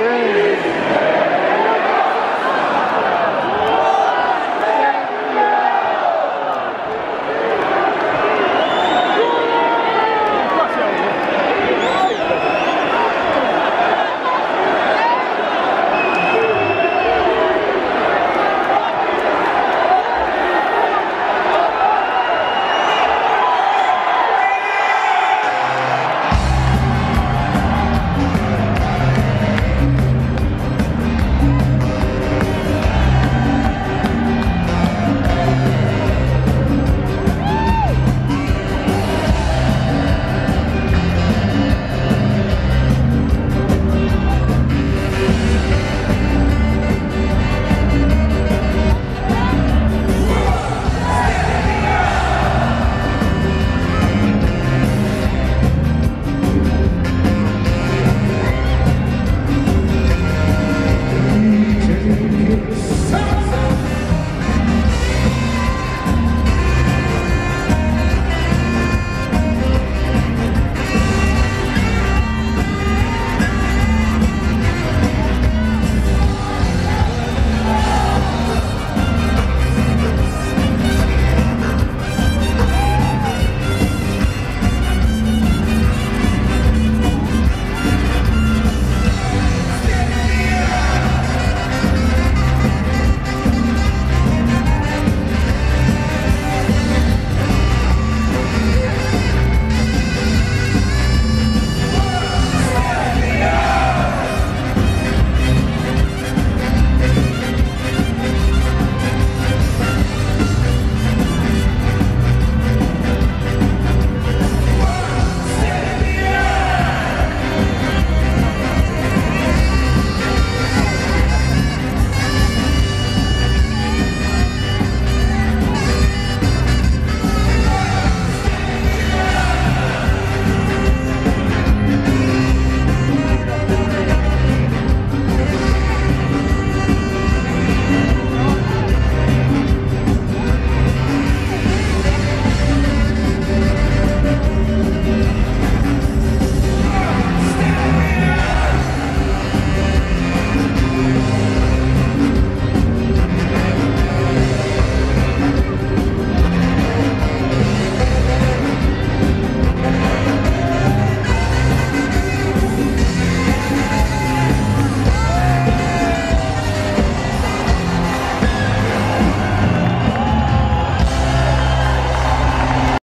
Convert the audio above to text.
good.